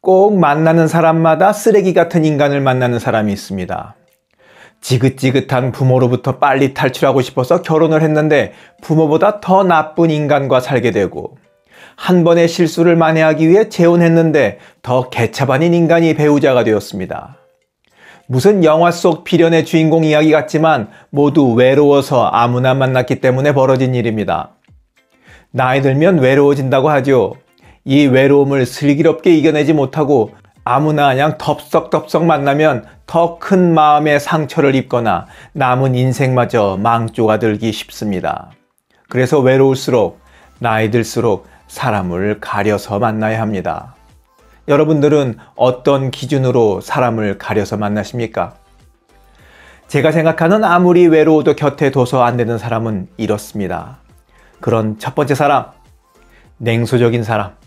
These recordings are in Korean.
꼭 만나는 사람마다 쓰레기 같은 인간을 만나는 사람이 있습니다. 지긋지긋한 부모로부터 빨리 탈출하고 싶어서 결혼을 했는데 부모보다 더 나쁜 인간과 살게 되고 한 번의 실수를 만회하기 위해 재혼했는데 더 개차반인 인간이 배우자가 되었습니다. 무슨 영화 속 비련의 주인공 이야기 같지만 모두 외로워서 아무나 만났기 때문에 벌어진 일입니다. 나이 들면 외로워진다고 하죠. 이 외로움을 슬기롭게 이겨내지 못하고 아무나 그냥 덥석덥석 만나면 더 큰 마음의 상처를 입거나 남은 인생마저 망조가 들기 쉽습니다. 그래서 외로울수록 나이 들수록 사람을 가려서 만나야 합니다. 여러분들은 어떤 기준으로 사람을 가려서 만나십니까? 제가 생각하는 아무리 외로워도 곁에 둬서 안 되는 사람은 이렇습니다. 그런 첫 번째 사람, 냉소적인 사람.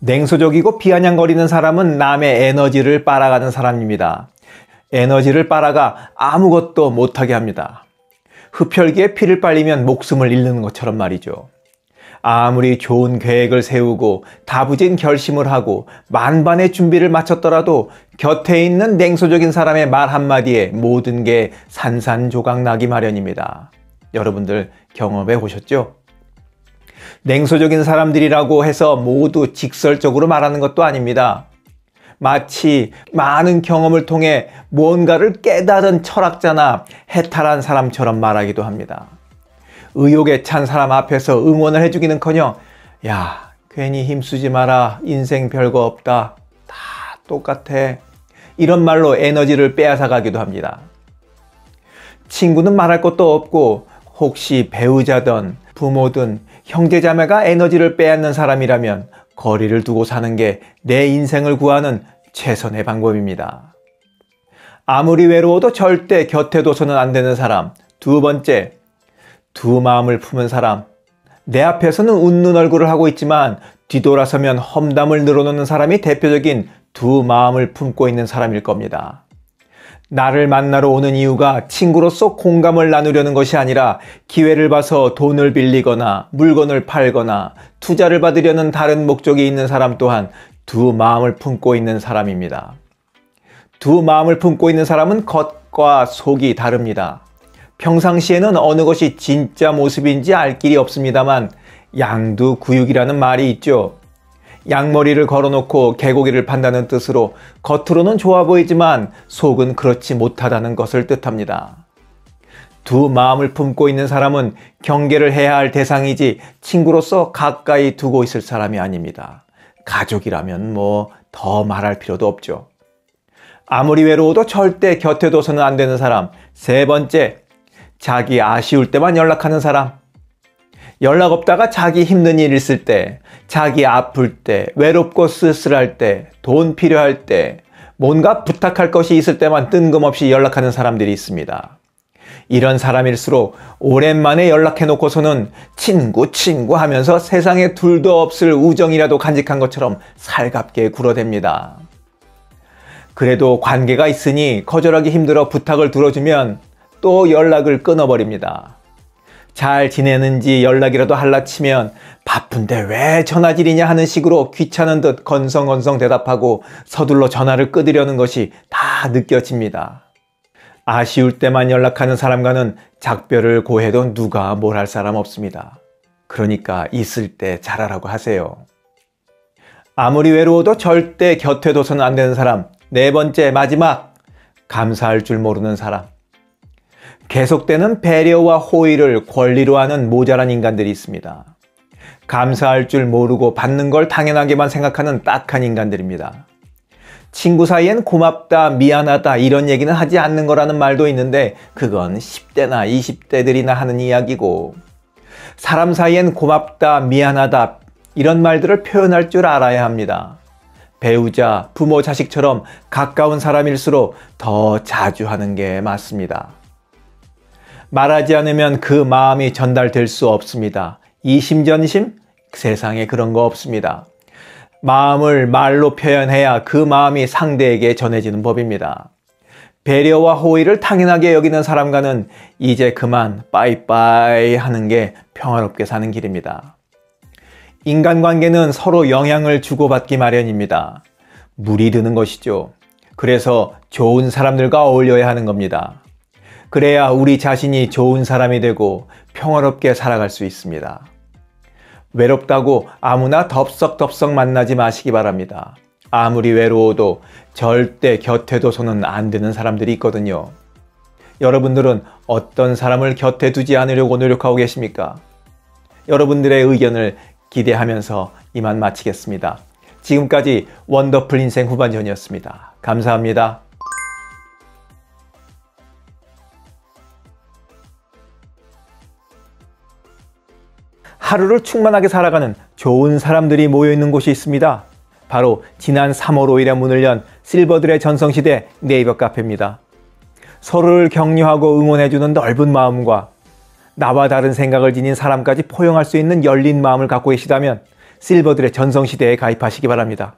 냉소적이고 비아냥거리는 사람은 남의 에너지를 빨아가는 사람입니다. 에너지를 빨아가 아무것도 못하게 합니다. 흡혈귀에 피를 빨리면 목숨을 잃는 것처럼 말이죠. 아무리 좋은 계획을 세우고 다부진 결심을 하고 만반의 준비를 마쳤더라도 곁에 있는 냉소적인 사람의 말 한마디에 모든 게 산산조각 나기 마련입니다. 여러분들 경험해 보셨죠? 냉소적인 사람들이라고 해서 모두 직설적으로 말하는 것도 아닙니다. 마치 많은 경험을 통해 무언가를 깨달은 철학자나 해탈한 사람처럼 말하기도 합니다. 의욕에 찬 사람 앞에서 응원을 해주기는 커녕, 야, 괜히 힘쓰지 마라. 인생 별거 없다. 다 똑같아. 이런 말로 에너지를 빼앗아 가기도 합니다. 친구는 말할 것도 없고, 혹시 배우자든 부모든 형제자매가 에너지를 빼앗는 사람이라면 거리를 두고 사는 게 내 인생을 구하는 최선의 방법입니다. 아무리 외로워도 절대 곁에 둬서는 안 되는 사람. 두 번째, 두 마음을 품은 사람. 내 앞에서는 웃는 얼굴을 하고 있지만 뒤돌아서면 험담을 늘어놓는 사람이 대표적인 두 마음을 품고 있는 사람일 겁니다. 나를 만나러 오는 이유가 친구로서 공감을 나누려는 것이 아니라 기회를 봐서 돈을 빌리거나 물건을 팔거나 투자를 받으려는 다른 목적이 있는 사람 또한 두 마음을 품고 있는 사람입니다. 두 마음을 품고 있는 사람은 겉과 속이 다릅니다. 평상시에는 어느 것이 진짜 모습인지 알 길이 없습니다만 양두구육이라는 말이 있죠. 양머리를 걸어놓고 개고기를 판다는 뜻으로 겉으로는 좋아 보이지만 속은 그렇지 못하다는 것을 뜻합니다. 두 마음을 품고 있는 사람은 경계를 해야 할 대상이지 친구로서 가까이 두고 있을 사람이 아닙니다. 가족이라면 뭐 더 말할 필요도 없죠. 아무리 외로워도 절대 곁에 둬서는 안 되는 사람. 세 번째, 자기 아쉬울 때만 연락하는 사람. 연락 없다가 자기 힘든 일 있을 때, 자기 아플 때, 외롭고 쓸쓸할 때, 돈 필요할 때, 뭔가 부탁할 것이 있을 때만 뜬금없이 연락하는 사람들이 있습니다. 이런 사람일수록 오랜만에 연락해 놓고서는 친구 친구 하면서 세상에 둘도 없을 우정이라도 간직한 것처럼 살갑게 굴어댑니다. 그래도 관계가 있으니 거절하기 힘들어 부탁을 들어주면 또 연락을 끊어버립니다. 잘 지내는지 연락이라도 할라 치면 바쁜데 왜 전화질이냐 하는 식으로 귀찮은 듯 건성건성 대답하고 서둘러 전화를 끊으려는 것이 다 느껴집니다. 아쉬울 때만 연락하는 사람과는 작별을 고해도 누가 뭘 할 사람 없습니다. 그러니까 있을 때 잘하라고 하세요. 아무리 외로워도 절대 곁에 둬서는 안 되는 사람. 네 번째, 마지막. 감사할 줄 모르는 사람. 계속되는 배려와 호의를 권리로 하는 모자란 인간들이 있습니다. 감사할 줄 모르고 받는 걸 당연하게만 생각하는 딱한 인간들입니다. 친구 사이엔 고맙다, 미안하다 이런 얘기는 하지 않는 거라는 말도 있는데 그건 10대나 20대들이나 하는 이야기고 사람 사이엔 고맙다, 미안하다 이런 말들을 표현할 줄 알아야 합니다. 배우자, 부모, 자식처럼 가까운 사람일수록 더 자주 하는 게 맞습니다. 말하지 않으면 그 마음이 전달될 수 없습니다. 이심전심? 세상에 그런 거 없습니다. 마음을 말로 표현해야 그 마음이 상대에게 전해지는 법입니다. 배려와 호의를 당연하게 여기는 사람과는 이제 그만 빠이빠이 하는 게 평화롭게 사는 길입니다. 인간관계는 서로 영향을 주고받기 마련입니다. 물이 드는 것이죠. 그래서 좋은 사람들과 어울려야 하는 겁니다. 그래야 우리 자신이 좋은 사람이 되고 평화롭게 살아갈 수 있습니다. 외롭다고 아무나 덥석덥석 만나지 마시기 바랍니다. 아무리 외로워도 절대 곁에 둬서는 안 되는 사람들이 있거든요. 여러분들은 어떤 사람을 곁에 두지 않으려고 노력하고 계십니까? 여러분들의 의견을 기대하면서 이만 마치겠습니다. 지금까지 원더풀 인생 후반전이었습니다. 감사합니다. 하루를 충만하게 살아가는 좋은 사람들이 모여 있는 곳이 있습니다. 바로 지난 3월 5일에 문을 연 실버들의 전성시대 네이버 카페입니다. 서로를 격려하고 응원해주는 넓은 마음과 나와 다른 생각을 지닌 사람까지 포용할 수 있는 열린 마음을 갖고 계시다면 실버들의 전성시대에 가입하시기 바랍니다.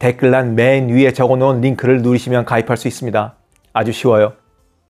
댓글란 맨 위에 적어놓은 링크를 누르시면 가입할 수 있습니다. 아주 쉬워요.